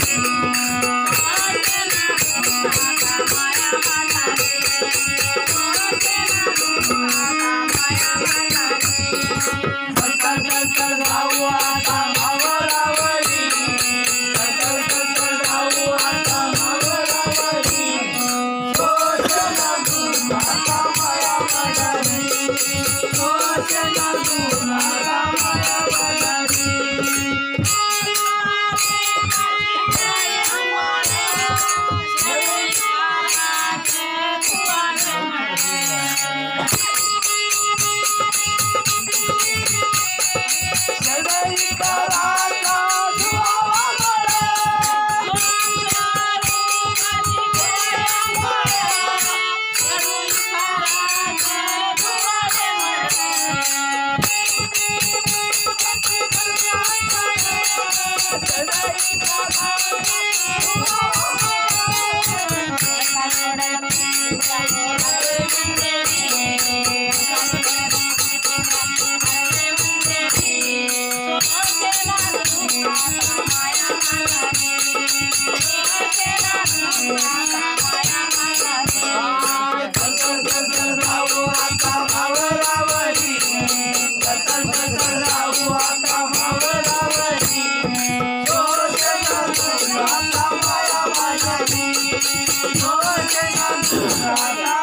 Thank you. Thank you. गया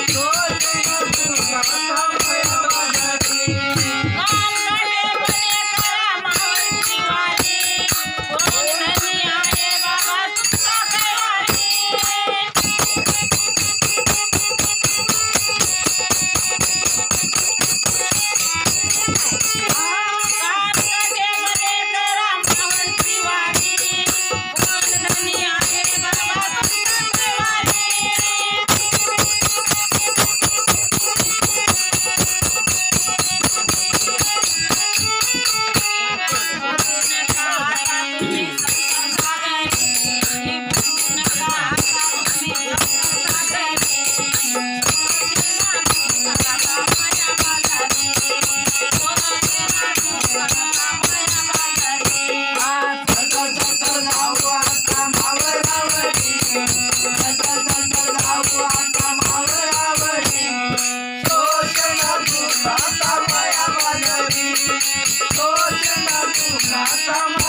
Sama